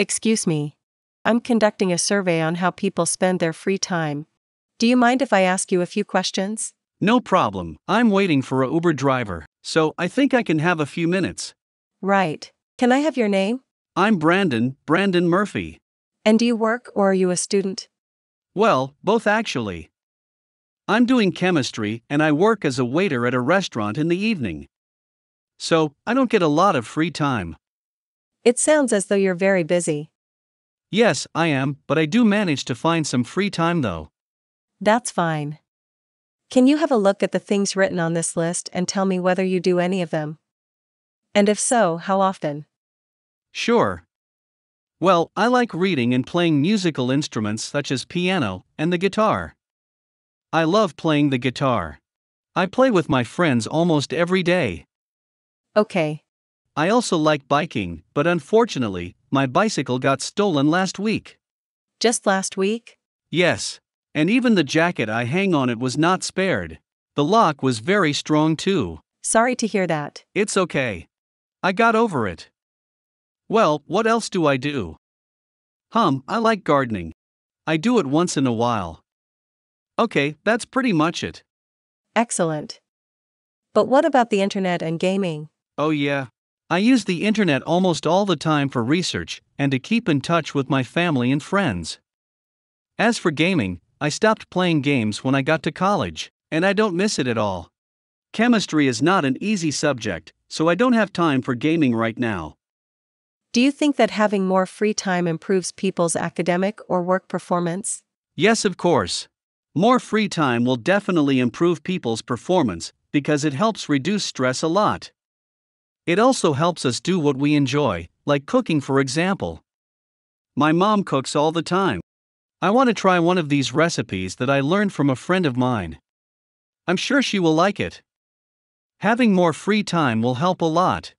Excuse me. I'm conducting a survey on how people spend their free time. Do you mind if I ask you a few questions? No problem. I'm waiting for a Uber driver, so I think I can have a few minutes. Right. Can I have your name? I'm Brandon, Brandon Murphy. And do you work or are you a student? Well, both actually. I'm doing chemistry and I work as a waiter at a restaurant in the evening. So, I don't get a lot of free time. It sounds as though you're very busy. Yes, I am, but I do manage to find some free time though. That's fine. Can you have a look at the things written on this list and tell me whether you do any of them? And if so, how often? Sure. Well, I like reading and playing musical instruments such as piano and the guitar. I love playing the guitar. I play with my friends almost every day. Okay. I also like biking, but unfortunately, my bicycle got stolen last week. Just last week? Yes. And even the jacket I hang on it was not spared. The lock was very strong too. Sorry to hear that. It's okay. I got over it. Well, what else do I do? Hum, I like gardening. I do it once in a while. Okay, that's pretty much it. Excellent. But what about the internet and gaming? Oh, yeah. I use the internet almost all the time for research and to keep in touch with my family and friends. As for gaming, I stopped playing games when I got to college, and I don't miss it at all. Chemistry is not an easy subject, so I don't have time for gaming right now. Do you think that having more free time improves people's academic or work performance? Yes, of course. More free time will definitely improve people's performance because it helps reduce stress a lot. It also helps us do what we enjoy, like cooking, for example. My mom cooks all the time. I want to try one of these recipes that I learned from a friend of mine. I'm sure she will like it. Having more free time will help a lot.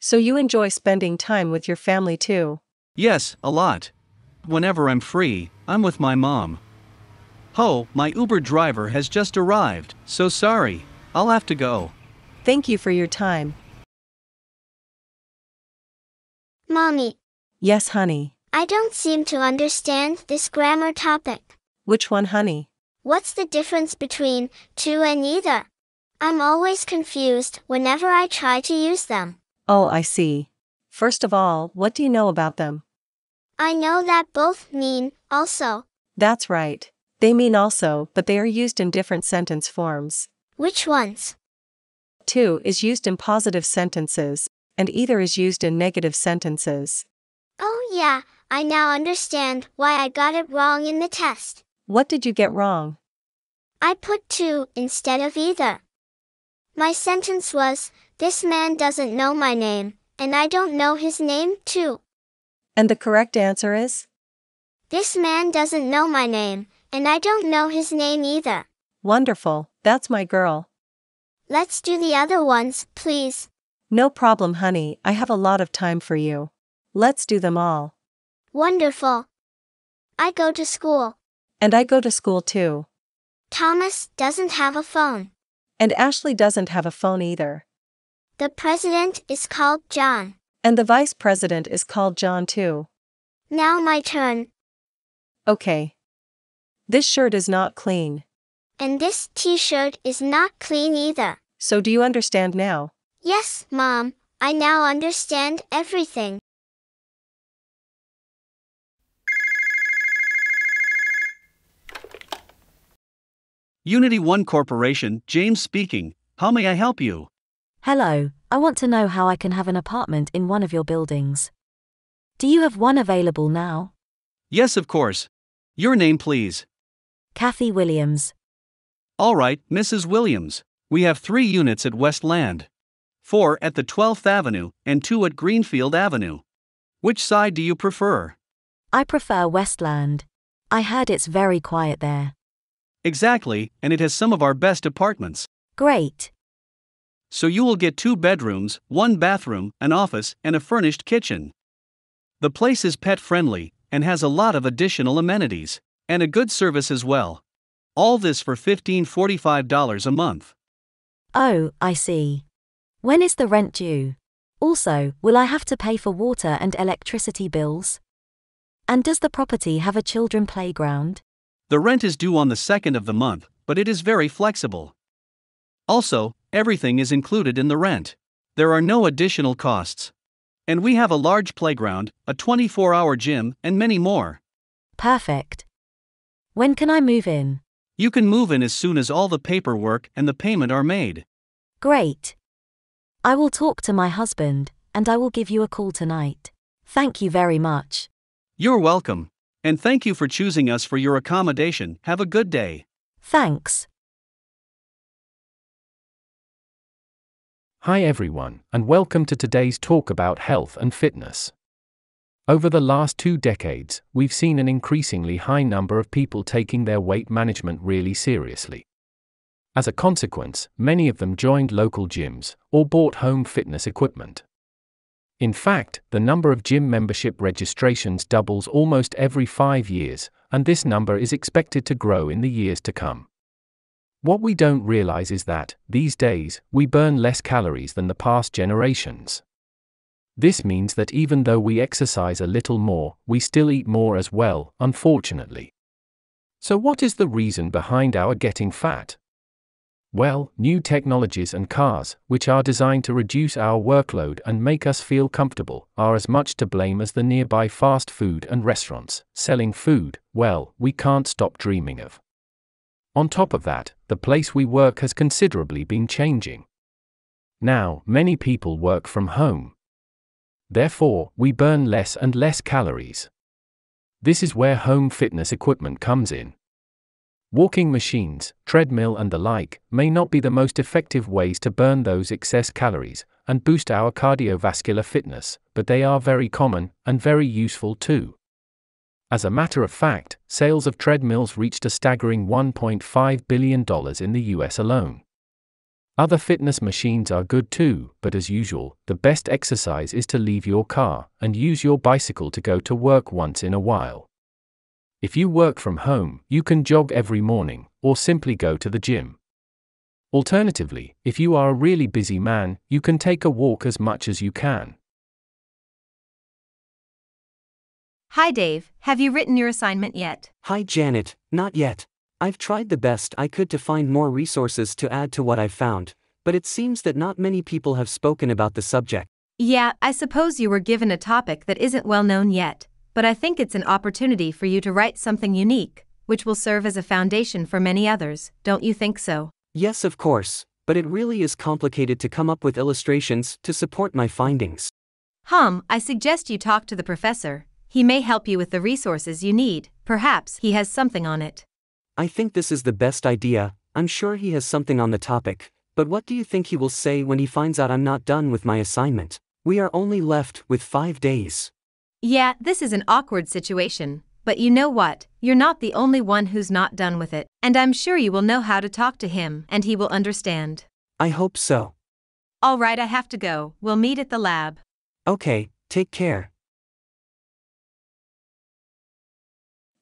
So you enjoy spending time with your family too? Yes, a lot. Whenever I'm free, I'm with my mom. Ho, my Uber driver has just arrived, so sorry. I'll have to go. Thank you for your time. Mommy, Yes, honey. I don't seem to understand this grammar topic. Which one, honey? What's the difference between too and either? I'm always confused whenever I try to use them. Oh, I see. First of all, what do you know about them? I know that both mean also. That's right. They mean also, but they are used in different sentence forms. Which ones? Too is used in positive sentences, and either is used in negative sentences. Oh, yeah, I now understand why I got it wrong in the test. What did you get wrong? I put too instead of either. My sentence was This man doesn't know my name, and I don't know his name, too. And the correct answer is? This man doesn't know my name, and I don't know his name either. Wonderful, that's my girl. Let's do the other ones, please. No problem, honey, I have a lot of time for you. Let's do them all. Wonderful. I go to school. And I go to school too. Thomas doesn't have a phone. And Ashley doesn't have a phone either. The president is called John. And the vice president is called John too. Now my turn. Okay. This shirt is not clean. And this t shirt is not clean either. So do you understand now? Yes, Mom, I now understand everything. Unity One Corporation, James speaking. How may I help you? Hello, I want to know how I can have an apartment in one of your buildings. Do you have one available now? Yes, of course. Your name, please. Kathy Williams. All right, Mrs. Williams. We have three units at Westland four at the 12th Avenue and two at Greenfield Avenue. Which side do you prefer? I prefer Westland. I heard it's very quiet there. Exactly, and it has some of our best apartments. Great. So you will get two bedrooms, one bathroom, an office, and a furnished kitchen. The place is pet friendly and has a lot of additional amenities and a good service as well. All this for $1545 a month. Oh, I see. When is the rent due? Also, will I have to pay for water and electricity bills? And does the property have a children playground? The rent is due on the second of the month, but it is very flexible. Also, everything is included in the rent. There are no additional costs. And we have a large playground, a 24 hour gym, and many more. Perfect. When can I move in? You can move in as soon as all the paperwork and the payment are made. Great. I will talk to my husband, and I will give you a call tonight. Thank you very much. You're welcome. And thank you for choosing us for your accommodation. Have a good day. Thanks. Hi everyone, and welcome to today's talk about health and fitness. Over the last two decades, we've seen an increasingly high number of people taking their weight management really seriously. As a consequence, many of them joined local gyms or bought home fitness equipment. In fact, the number of gym membership registrations doubles almost every five years, and this number is expected to grow in the years to come. What we don't realize is that, these days, we burn less calories than the past generations. This means that even though we exercise a little more, we still eat more as well, unfortunately. So, what is the reason behind our getting fat? Well, new technologies and cars, which are designed to reduce our workload and make us feel comfortable, are as much to blame as the nearby fast food and restaurants, selling food, well, we can't stop dreaming of. On top of that, the place we work has considerably been changing. Now, many people work from home. Therefore, we burn less and less calories. This is where home fitness equipment comes in. Walking machines, treadmill, and the like may not be the most effective ways to burn those excess calories and boost our cardiovascular fitness, but they are very common and very useful too. As a matter of fact, sales of treadmills reached a staggering $1.5 billion in the US alone. Other fitness machines are good too, but as usual, the best exercise is to leave your car and use your bicycle to go to work once in a while. If you work from home, you can jog every morning, or simply go to the gym. Alternatively, if you are a really busy man, you can take a walk as much as you can. Hi, Dave. Have you written your assignment yet? Hi, Janet. Not yet. I've tried the best I could to find more resources to add to what I've found, but it seems that not many people have spoken about the subject. Yeah, I suppose you were given a topic that isn't well known yet, but I think it's an opportunity for you to write something unique, which will serve as a foundation for many others, don't you think so? Yes, of course, but it really is complicated to come up with illustrations to support my findings. Hum, I suggest you talk to the professor, he may help you with the resources you need, perhaps he has something on it. I think this is the best idea, I'm sure he has something on the topic, but what do you think he will say when he finds out I'm not done with my assignment? We are only left with five days. Yeah, this is an awkward situation, but you know what? You're not the only one who's not done with it, and I'm sure you will know how to talk to him and he will understand. I hope so. Alright, I have to go. We'll meet at the lab. Okay, take care.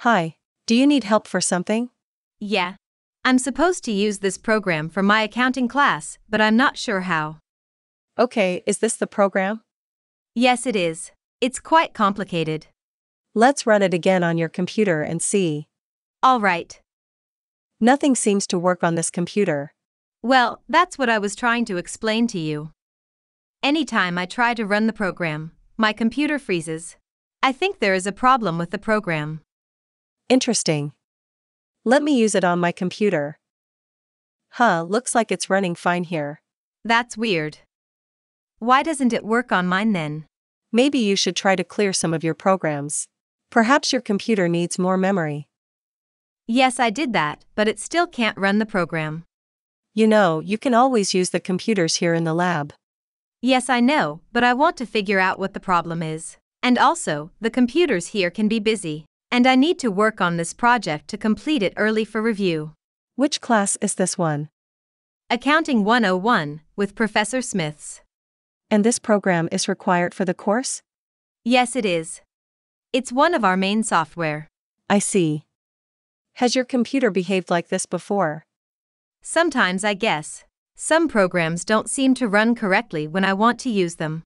Hi, do you need help for something? Yeah. I'm supposed to use this program for my accounting class, but I'm not sure how. Okay, is this the program? Yes, it is. It's quite complicated. Let's run it again on your computer and see. All right. Nothing seems to work on this computer. Well, that's what I was trying to explain to you. Anytime I try to run the program, my computer freezes. I think there is a problem with the program. Interesting. Let me use it on my computer. Huh, looks like it's running fine here. That's weird. Why doesn't it work on mine then? Maybe you should try to clear some of your programs. Perhaps your computer needs more memory. Yes, I did that, but it still can't run the program. You know, you can always use the computers here in the lab. Yes, I know, but I want to figure out what the problem is. And also, the computers here can be busy. And I need to work on this project to complete it early for review. Which class is this one? Accounting 101 with Professor Smiths. And this program is required for the course? Yes, it is. It's one of our main software. I see. Has your computer behaved like this before? Sometimes I guess. Some programs don't seem to run correctly when I want to use them.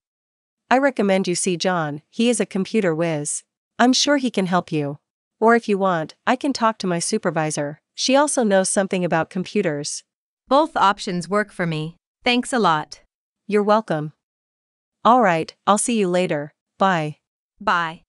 I recommend you see John, he is a computer whiz. I'm sure he can help you. Or if you want, I can talk to my supervisor, she also knows something about computers. Both options work for me. Thanks a lot. You're welcome. Alright, I'll see you later, bye. Bye.